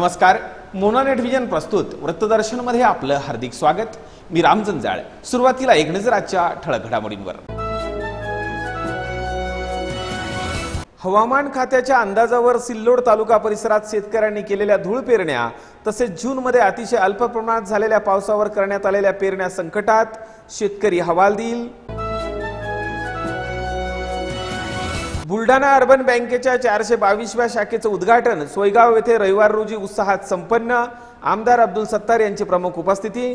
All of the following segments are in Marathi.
नमस्कार मोना नेटव्हिजन प्रस्तुत वृत्तदर्शनमध्ये आपलं हार्दिक स्वागत. मी राम जंजाळ सुरुवातीला एक नजर आजच्या ठळक घडामोडींवर. हवामान खात्याच्या अंदाजावर सिल्लोड तालुका परिसरात शेतकऱ्यांनी केलेल्या धूळ पेरण्या तसेच जूनमध्ये अतिशय अल्प प्रमाणात झालेल्या पावसावर करण्यात आलेल्या पेरण्या संकटात शेतकरी हवालदिल. बुलढाणा अर्बन बँकेच्या चारशे बावीसव्या शाखेचं उद्घाटन सोयगाव येथे रविवार रोजी उत्साहात संपन्न आमदार अब्दुल सत्तार यांची प्रमुख उपस्थिती.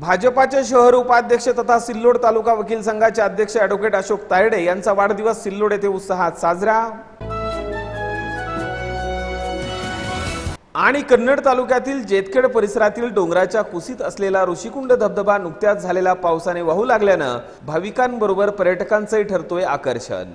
भाजपाचे शहर उपाध्यक्ष तथा सिल्लोड तालुका वकील संघाचे अध्यक्ष अॅडव्होकेट अशोक तायडे यांचा वाढदिवस सिल्लोड येथे उत्साहात साजरा. आणि कन्नड तालुक्यातील जेतखेड परिसरातील डोंगराच्या कुसीत असलेला ऋषिकुंड धबधबा नुकत्याच झालेल्या पावसाने वाहू लागल्यानं भाविकांबरोबर पर्यटकांचंही ठरतोय आकर्षण.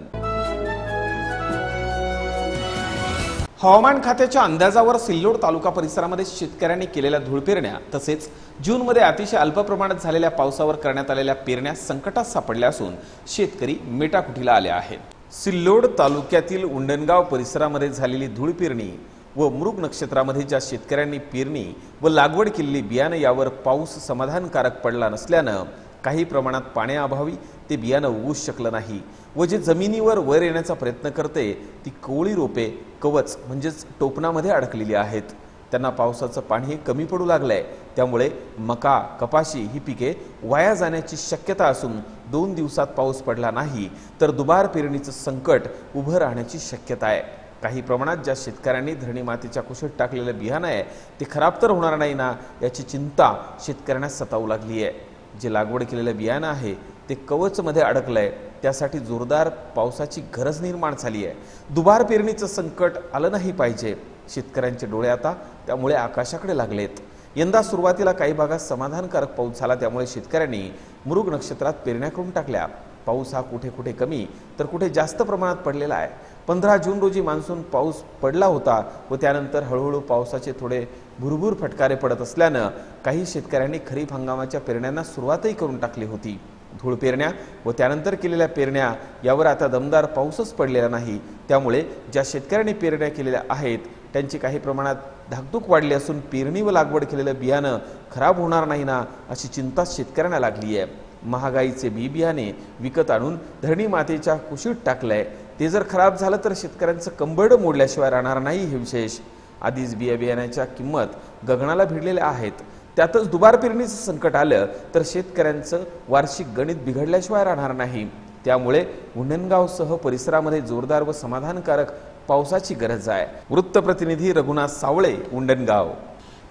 हवामान खात्याच्या अंदाजावर सिल्लोड तालुका परिसरामध्ये शेतकऱ्यांनी केलेल्या धुळपेरण्या तसेच जूनमध्ये अतिशय अल्प प्रमाणात झालेल्या पावसावर करण्यात आलेल्या पेरण्या संकटात सापडल्या असून शेतकरी मेटाकुटीला आले आहेत. सिल्लोड तालुक्यातील उंडणगाव परिसरामध्ये झालेली धूळपेरणी व मृग नक्षत्रामध्ये ज्या शेतकऱ्यांनी पेरणी व लागवड केलेली बियाणं यावर पाऊस समाधानकारक पडला नसल्यानं काही प्रमाणात पाण्याअभावी ते बियाणं उगूच शकलं नाही व जे जमिनीवर वर येण्याचा प्रयत्न करते ती कोवळी रोपे कवच म्हणजेच टोपणामध्ये अडकलेली आहेत. त्यांना पावसाचं पाणी कमी पडू लागलंय. त्यामुळे मका कपाशी ही पिके वाया जाण्याची शक्यता असून दोन दिवसात पाऊस पडला नाही तर दुबार पेरणीचं संकट उभं राहण्याची शक्यता आहे. काही प्रमाणात ज्या शेतकऱ्यांनी धरणी मातीच्या कुशीत टाकलेलं बियाणं आहे ते खराब तर होणार नाही ना याची चिंता शेतकऱ्यांना सतावू लागली आहे. जे लागवड केलेलं बियाणं आहे ते कवचमध्ये अडकलं आहे त्यासाठी जोरदार पावसाची गरज निर्माण झाली आहे. दुबार पेरणीचं संकट आलं नाही पाहिजे. शेतकऱ्यांचे डोळे आता त्यामुळे आकाशाकडे लागलेत. यंदा सुरुवातीला काही भागात समाधानकारक पाऊस झाला त्यामुळे शेतकऱ्यांनी मृग नक्षत्रात पेरण्या करून टाकल्या. पाऊस हा कुठे कुठे कमी तर कुठे जास्त प्रमाणात पडलेला आहे. पंधरा जून रोजी मान्सून पाऊस पडला होता व त्यानंतर हळूहळू पावसाचे थोडे भुरभूर फटकारे पडत असल्यानं काही शेतकऱ्यांनी खरीप हंगामाच्या पेरण्यांना सुरुवातही करून टाकली होती. धूळ पेरण्या व त्यानंतर केलेल्या पेरण्या यावर आता दमदार पाऊसच पडलेला नाही. त्यामुळे ज्या शेतकऱ्यांनी पेरण्या केलेल्या आहेत त्यांची काही प्रमाणात धाकधूक वाढली असून पेरणी व लागवड केलेलं बियाणं खराब होणार नाही ना अशी चिंता शेतकऱ्यांना लागली आहे महागाईचे बी बियाणे विकत आणून धरणी मातेच्या कुशीत टाकलंय. ते जर खराब झालं तर शेतकऱ्यांचं कंबरड मोडल्याशिवाय राहणार नाही हे विशेष आधीच बिया बियाण्याच्या किंमत गगनाला भिडलेल्या आहेत. त्यातच दुबार पेरणीचं संकट आलं तर शेतकऱ्यांचं वार्षिक गणित बिघडल्याशिवाय राहणार नाही. त्यामुळे उंडणगावसह परिसरामध्ये जोरदार व समाधानकारक पावसाची गरज आहे. वृत्तप्रतिनिधी रघुनाथ सावळे उंडणगाव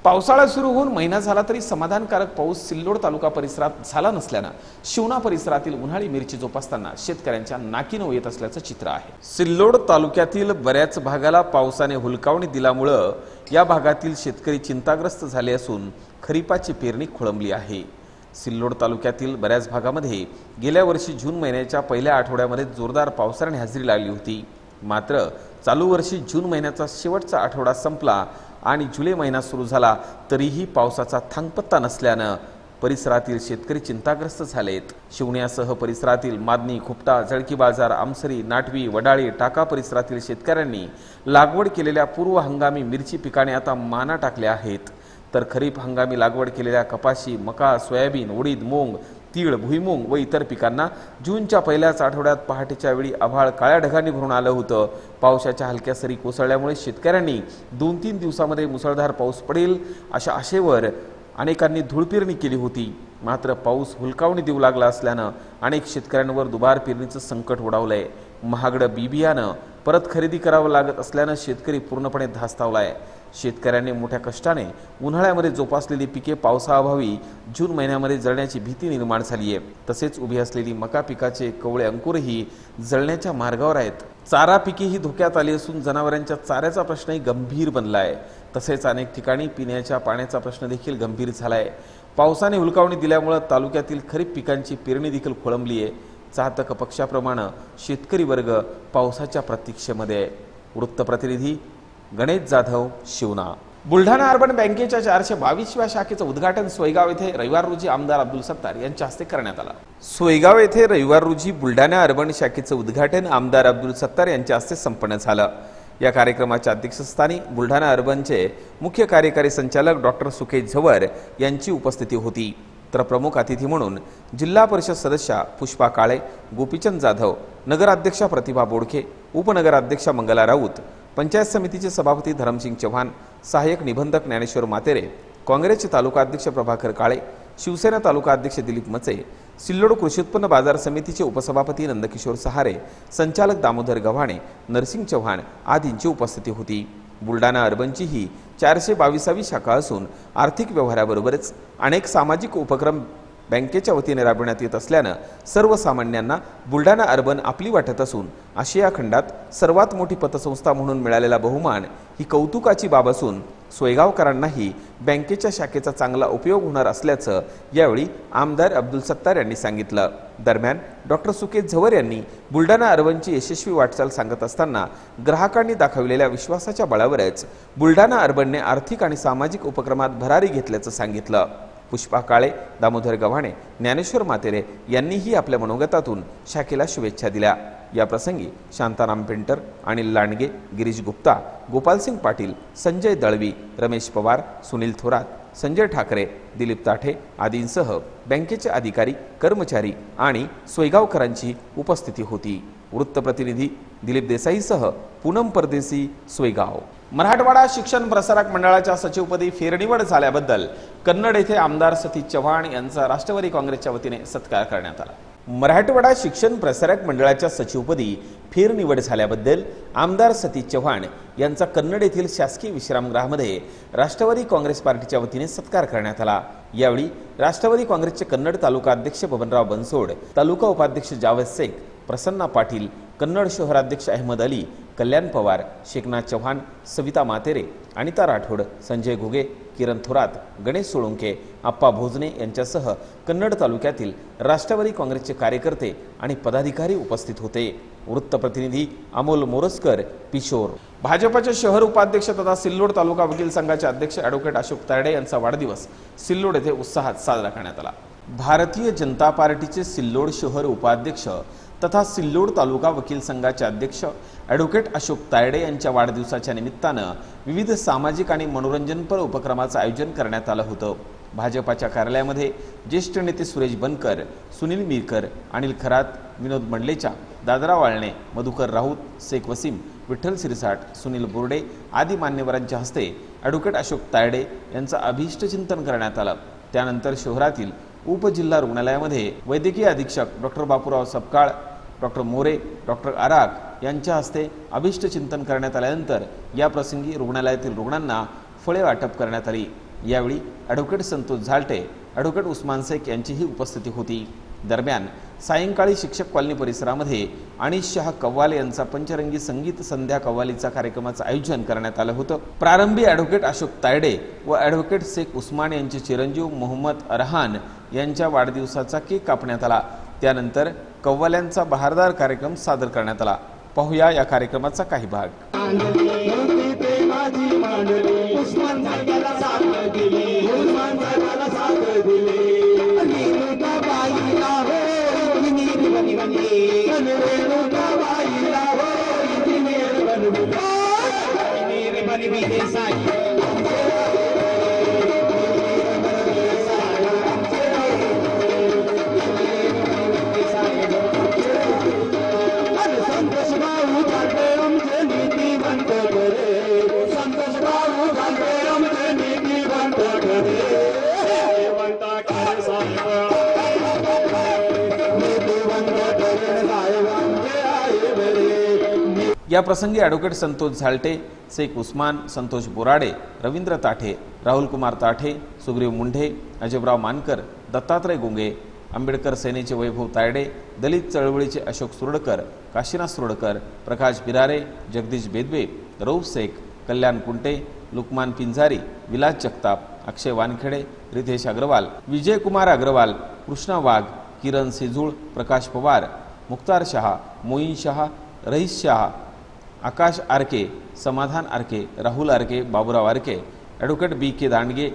पावसाळा सुरू होऊन महिना झाला तरी समाधानकारक पाऊस सिल्लोड तालुका परिसरात झाला नसल्यानं शिवना परिसरातील उन्हाळी मिरची जोपासताना शेतकऱ्यांच्या नाकीनं येत असल्याचं चित्र आहे. सिल्लोड तालुक्यातील बऱ्याच भागाला पावसाने हुलकावणी दिल्यामुळं या भागातील शेतकरी चिंताग्रस्त झाले असून खरीपाची पेरणी खोळंबली आहे. सिल्लोड तालुक्यातील बऱ्याच भागामध्ये गेल्या वर्षी जून महिन्याच्या पहिल्या आठवड्यामध्ये जोरदार पावसाने हजेरी लागली होती. मात्र चालू वर्षी जून महिन्याचा शेवटचा आठवडा संपला आणि जुलै महिना सुरू झाला तरीही पावसाचा थांगपत्ता नसल्यानं परिसरातील शेतकरी चिंताग्रस्त झालेत. शिवण्यासह परिसरातील मादनी खुपटा जळकी बाजार आमसरी नाटवी वडाळी टाका परिसरातील शेतकऱ्यांनी लागवड केलेल्या पूर्व हंगामी मिरची पिकाने आता माना टाकल्या आहेत. तर खरीप हंगामी लागवड केलेल्या कपाशी मका सोयाबीन उडीद मूग तीळ भुईमूग व इतर पिकांना जूनच्या पहिल्याच आठवड्यात पहाटेच्या वेळी आभाळ काळ्या ढगांनी भरून आलं होतं. पावसाच्या हलक्या सरी कोसळल्यामुळे शेतकऱ्यांनी दोन तीन दिवसामध्ये मुसळधार पाऊस पडेल अशा आशेवर अनेकांनी धूळपेरणी केली होती. मात्र पाऊस हुलकावणी देऊ लागला असल्यानं अनेक शेतकऱ्यांवर दुबार पेरणीचं संकट ओढावलंय. महागडं बी बियाणं परत खरेदी करावं लागत असल्यानं शेतकरी पूर्णपणे धास्तावलाय. शेतकऱ्यांनी मोठ्या कष्टाने उन्हाळ्यामध्ये जोपासलेली पिके पावसाअभावी जून महिन्यामध्ये जळण्याची भीती निर्माण झाली आहे तसेच उभी असलेली मका पिकाचे कवळे अंकुरही जळण्याच्या मार्गावर आहेत. चारा पिके ही धोक्यात आली असून जनावरांच्या चाऱ्याचा प्रश्नही गंभीर बनला आहे तसेच अनेक ठिकाणी पिण्याच्या पाण्याचा प्रश्न देखील गंभीर झाला आहे पावसाने हुलकावणी दिल्यामुळं तालुक्यातील खरीप पिकांची पेरणी देखील खोळंबली आहे चाहतक पक्षाप्रमाणे शेतकरी वर्ग पावसाच्या प्रतीक्षेमध्ये आहे. वृत्तप्रतिनिधी गणेश जाधव शिवना. बुलढाणा अर्बन बँकेच्या चारशे बावीसव्या शाखेचं उद्घाटन सोयगाव येथे रविवार रोजी आमदार अब्दुल सत्तार यांच्या हस्ते करण्यात आलं. सोयगाव येथे रविवार रोजी बुलढाणा अर्बन शाखेचं उद्घाटन आमदार अब्दुल सत्तार यांच्या हस्ते संपन्न झालं. या कार्यक्रमाच्या अध्यक्षस्थानी बुलढाणा अर्बनचे मुख्य कार्यकारी संचालक डॉक्टर सुकेश झवर यांची उपस्थिती होती. तर प्रमुख अतिथी म्हणून जिल्हा परिषद सदस्या पुष्पा काळे गोपीचंद जाधव नगराध्यक्षा प्रतिभा बोडखे उपनगराध्यक्षा मंगला राऊत पंचायत समितीचे सभापती धरमसिंग चव्हाण सहाय्यक निबंधक ज्ञानेश्वर मातेरे काँग्रेसचे तालुका अध्यक्ष प्रभाकर काळे शिवसेना तालुका अध्यक्ष दिलीप मचे सिल्लोड कृषी उत्पन्न बाजार समितीचे उपसभापती नंदकिशोर सहारे संचालक दामोदर गव्हाणे नरसिंग चव्हाण आदींची उपस्थिती होती. बुलडाणा अर्बनची ही चारशे बावीसावी शाखा असून आर्थिक व्यवहाराबरोबरच अनेक सामाजिक उपक्रम बँकेच्या वतीने राबविण्यात येत असल्यानं सर्वसामान्यांना बुलढाणा अर्बन आपली वाटत असून आशिया खंडात सर्वात मोठी पतसंस्था म्हणून मिळालेला बहुमान ही कौतुकाची बाब असून सोयगावकरांनाही बँकेच्या शाखेचा चांगला उपयोग होणार असल्याचं यावेळी आमदार अब्दुल सत्तार यांनी सांगितलं. दरम्यान डॉक्टर सुकेश झवर यांनी बुलढाणा अर्बनची यशस्वी वाटचाल सांगत असताना ग्राहकांनी दाखवलेल्या विश्वासाच्या बळावरच बुलढाणा अर्बनने आर्थिक आणि सामाजिक उपक्रमात भरारी घेतल्याचं सांगितलं. पुष्पा काळे दामोदर गव्हाणे ज्ञानेश्वर मातेरे यांनीही आपल्या मनोगतातून शाखेला शुभेच्छा दिल्या. या प्रसंगी शांताराम पेंटर अनिल लांडगे गिरीश गुप्ता गोपालसिंग पाटील संजय दळवी रमेश पवार सुनील थोरात संजय ठाकरे दिलीप ताठे आदींसह बँकेचे अधिकारी कर्मचारी आणि सोयगावकरांची उपस्थिती होती. वृत्तप्रतिनिधी दिलीप देसाईसह पूनम परदेसी सोयगाव. मराठवाडा शिक्षण प्रसारक मंडळाच्या सचिवपदी फेरनिवड झाल्याबद्दल कन्नड येथे आमदार सतीश चव्हाण यांचा राष्ट्रवादी काँग्रेसच्या वतीने सत्कार करण्यात आला. मराठवाडा शिक्षण प्रसारक मंडळाच्या सचिवपदी फेरनिवड झाल्याबद्दल आमदार सतीश चव्हाण यांचा कन्नड येथील शासकीय विश्रामगृहामध्ये राष्ट्रवादी काँग्रेस पार्टीच्या वतीने सत्कार करण्यात आला. यावेळी राष्ट्रवादी काँग्रेसचे कन्नड तालुका अध्यक्ष बबनराव बनसोड तालुका उपाध्यक्ष जावेद शेख प्रसन्ना पाटील कन्नड शहराध्यक्ष अहमद अली कल्याण पवार शेखनाथ चव्हाण सविता मातेरे अनिता राठोड संजय घुगे किरण थोरात गणेश सोळुंके आप्पा भोजने यांच्यासह कन्नड तालुक्यातील राष्ट्रवादी काँग्रेसचे कार्यकर्ते आणि पदाधिकारी उपस्थित होते. वृत्तप्रतिनिधी अमोल मोरसकर पिशोर. भाजपचे शहर उपाध्यक्ष तथा सिल्लोड तालुका वकील संघाचे अध्यक्ष ॲडव्होकेट अशोक तारडे यांचा वाढदिवस सिल्लोड येथे उत्साहात साजरा करण्यात आला. भारतीय जनता पार्टीचे सिल्लोड शहर उपाध्यक्ष तथा सिल्लोड तालुका वकील संघाचे अध्यक्ष ॲडव्होकेट अशोक तायडे यांच्या वाढदिवसाच्या निमित्तानं विविध सामाजिक आणि मनोरंजनपर उपक्रमाचं आयोजन करण्यात आलं होतं. भाजपाच्या कार्यालयामध्ये ज्येष्ठ नेते सुरेश बनकर सुनील मिरकर अनिल खरात विनोद मंडलेचा दादरा वाळणे मधुकर राऊत शेख वसीम विठ्ठल सिरसाट सुनील बोर्डे आदी मान्यवरांच्या हस्ते ॲडव्होकेट अशोक तायडे यांचं अभिष्टचिंतन करण्यात आलं. त्यानंतर शहरातील उपजिल्हा रुग्णालयामध्ये वैद्यकीय अधीक्षक doctor Bapurao Sapkal doctor More doctor Arak यांच्या हस्ते अभिष्ट चिंतन करण्यात आल्यानंतर या प्रसंगी रुग्णालयातील रुग्णांना फळे वाटप करण्यात आली. यावेळी ॲडव्होकेट संतोष झालटे ॲडव्होकेट उस्मान शेख यांचीही उपस्थिती होती. दरम्यान सायंकाळी शिक्षक कॉलनी परिसरामध्ये अनिश शहा कव्वाले यांचा पंचरंगी संगीत संध्या कव्वालीचा कार्यक्रमाचं आयोजन करण्यात आलं होतं. प्रारंभी ॲडव्होकेट अशोक तायडे व ॲडव्होकेट शेख उस्मान यांचे चिरंजीव मोहम्मद अरहान यांच्या वाढदिवसाचा केक कापण्यात आला. त्यानंतर कव्वाल्यांचा बहारदार कार्यक्रम सादर करण्यात आला. पाहूया या कार्यक्रमाचा काही भाग. याप्रसंगी या प्रसंगी ॲडव्होकेट संतोष झालटे शेख उस्मान संतोष बोराडे रवींद्र ताठे राहुलकुमार ताठे सुग्रीव मुंढे अजबराव मानकर दत्तात्रय गुंगे आंबेडकर सेनेचे वैभव तायडे दलित चळवळीचे Ashok Suradkar Kashinath Suradkar Prakash Birare Jagdish Bedve Rauf Shaikh Kalyan Kunte Lukman Pinjari Vilas Jagtap Akshay Wankhede Ritesh Agrawal Vijaykumar Agrawal Krishna Wagh Kiran Sejul Prakash Pawar Mukhtar Shah Moin Shah Rais Shah Akash Arke Samadhan Arke Rahul Arke Baburao Arke advocate B K Dandge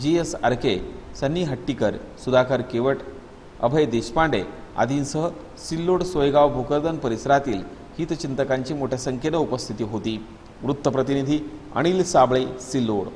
G S Arke Sunny Hattikar Sudhakar Kewat Abhay Deshpande आदींसह सिल्लोड सोयगाव भोकरदन परिसरातील हितचिंतकांची मोठ्या संख्येनं उपस्थिती होती. वृत्तप्रतिनिधी अनिल साबळे सिल्लोड.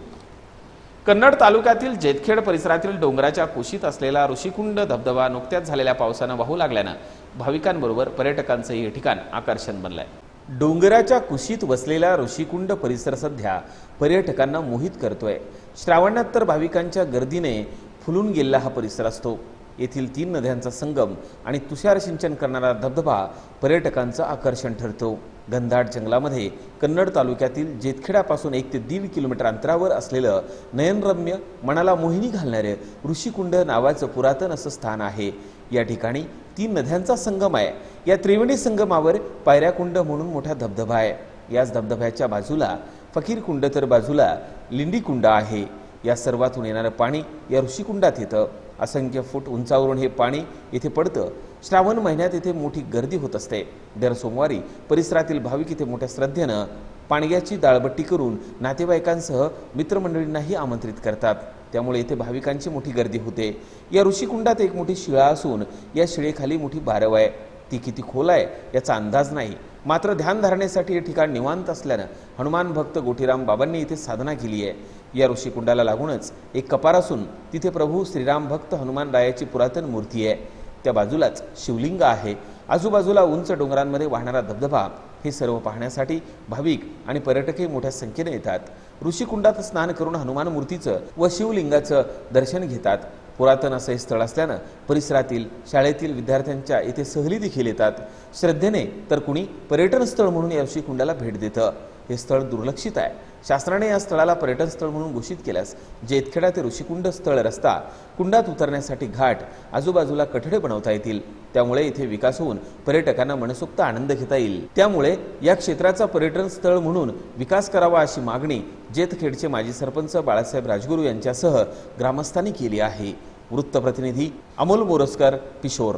कन्नड तालुक्यातील जेतखेड परिसरातील डोंगराच्या कुशीत असलेला ऋषिकुंड धबधबा नुकत्याच झालेल्या पावसानं वाहू लागल्यानं भाविकांबरोबर पर्यटकांचंही हे ठिकाण आकर्षण बनलंय. डोंगराच्या कुशीत वसलेला ऋषिकुंड परिसर सध्या पर्यटकांना मोहित करतोय. श्रावणात तर भाविकांच्या गर्दीने फुलून गेलेला हा परिसर असतो. येथील तीन नद्यांचा संगम आणि तुषार सिंचन करणारा धबधबा पर्यटकांचं आकर्षण ठरतो. गंधाड जंगलामध्ये कन्नड तालुक्यातील जेतखेडापासून एक ते दीड किलोमीटर अंतरावर असलेलं नयनरम्य मनाला मोहिनी घालणारे ऋषिकुंड नावाचं पुरातन असं स्थान आहे. या ठिकाणी तीन नद्यांचा संगम आहे. या त्रिवेणी संगमावर पायऱ्याकुंड म्हणून मोठा धबधबा आहे. याच धबधब्याच्या बाजूला फकीर कुंड तर बाजूला लिंडी कुंड आहे. या सर्वातून येणारं पाणी या ऋषिकुंडात येतं. असंख्य फूट उंचावरून हे पाणी येथे पडतं. श्रावण महिन्यात येथे मोठी गर्दी होत असते. दर सोमवारी परिसरातील भाविक इथे मोठ्या श्रद्धेनं पाणग्याची दाळबट्टी करून नातेवाईकांसह मित्रमंडळींनाही आमंत्रित करतात. त्यामुळे इथे भाविकांची मोठी गर्दी होते. या ऋषिकुंडात एक मोठी शिळा असून या शिळेखाली मोठी बारव आहे. ती किती खोल आहे याचा अंदाज नाही. मात्र ध्यानधारणेसाठी हे ठिकाण निवांत असल्यानं हनुमान भक्त गोठीराम बाबांनी इथे साधना केली आहे. या ऋषिकुंडाला लागूनच एक कपार असून तिथे प्रभू श्रीराम भक्त हनुमान रायाची पुरातन मूर्ती आहे. त्या बाजूलाच शिवलिंग आहे. आजूबाजूला उंच डोंगरांमध्ये वाहणारा धबधबा हे सर्व पाहण्यासाठी भाविक आणि पर्यटकही मोठ्या संख्येने येतात. ऋषिकुंडात स्नान करून हनुमान मूर्तीचं व शिवलिंगाचं दर्शन घेतात. पुरातन असं हे स्थळ असल्यानं परिसरातील शाळेतील विद्यार्थ्यांच्या इथे सहली देखील येतात. श्रद्धेने तर कुणी पर्यटन स्थळ म्हणून या ऋषिकुंडाला भेट देतं. हे स्थळ दुर्लक्षित आहे. शासनाने या स्थळाला पर्यटन स्थळ म्हणून घोषित केल्यास जेतखेडा ते ऋषिकुंड स्थळ रस्ता कुंडात उतरण्यासाठी घाट आजूबाजूला कठडे बनवता येतील. त्यामुळे इथे विकास होऊन पर्यटकांना मनसोक्त आनंद घेता येईल. त्यामुळे या क्षेत्राचा पर्यटन स्थळ म्हणून विकास करावा अशी मागणी जेतखेडचे माजी सरपंच बाळासाहेब राजगुरू यांच्यासह ग्रामस्थांनी केली आहे. वृत्तप्रतिनिधी अमोल बोरसकर किशोर.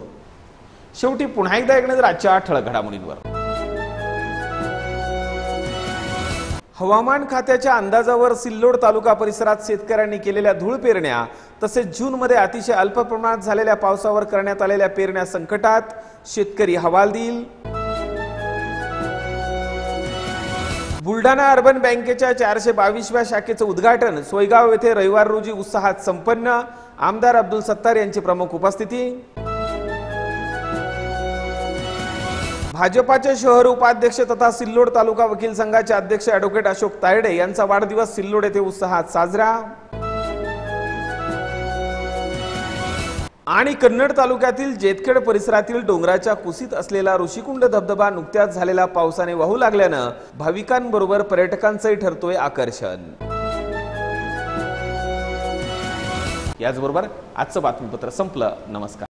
शेवटी पुन्हा एकदा एक आजच्या ठळक घडामोडींवर. हवामान खात्याच्या अंदाजावर सिल्लोड तालुका परिसरात शेतकऱ्यांनी केलेल्या धूळ पेरण्या तसेच जूनमध्ये अतिशय अल्प प्रमाणात झालेल्या पावसावर करण्यात आलेल्या पेरण्या संकटात शेतकरी हवालदिल बुलढाणा अर्बन बँकेच्या चारशे बावीसव्या शाखेचं उद्घाटन सोयगाव येथे रविवार रोजी उत्साहात संपन्न. आमदार अब्दुल सत्तार यांची प्रमुख उपस्थिती. भाजपाचे शहर उपाध्यक्ष तथा सिल्लोड तालुका वकील संघाचे अध्यक्ष ॲडव्होकेट अशोक तायडे यांचा वाढदिवस सिल्लोड येथे उत्साहात साजरा. आणि कन्नड तालुक्यातील जेतखेड परिसरातील डोंगराच्या कुसीत असलेला ऋषिकुंड धबधबा नुकत्याच झालेल्या पावसाने वाहू लागल्यानं भाविकांबरोबर पर्यटकांचंही ठरतोय आकर्षण. याचबरोबर आजचं बातमीपत्र संपलं. नमस्कार.